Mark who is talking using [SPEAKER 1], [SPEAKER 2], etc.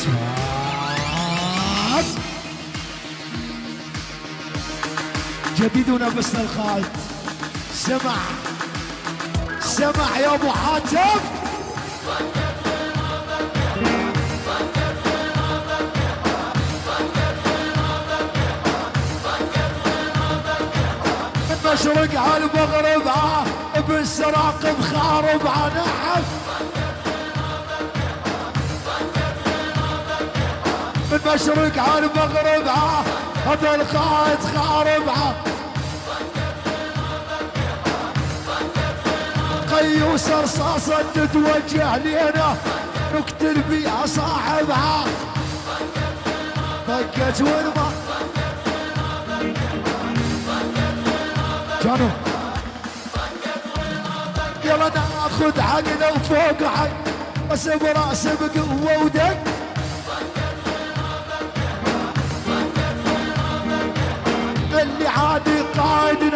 [SPEAKER 1] اسمع جديد ونفس الخالد سمع. سمع يا أبو حاتم. مشرق على المغرب ابن سراق بخارب نحف. من مشرق على المغرب ها هذا القائد خارب ها قيوس رصاصة تتوجه لنا نقتل بيها صاحبها. بقت والما جانو. يلا ناخذ حقنا وفوق حق بس برأس بقوة ودق. اللي عادي قائد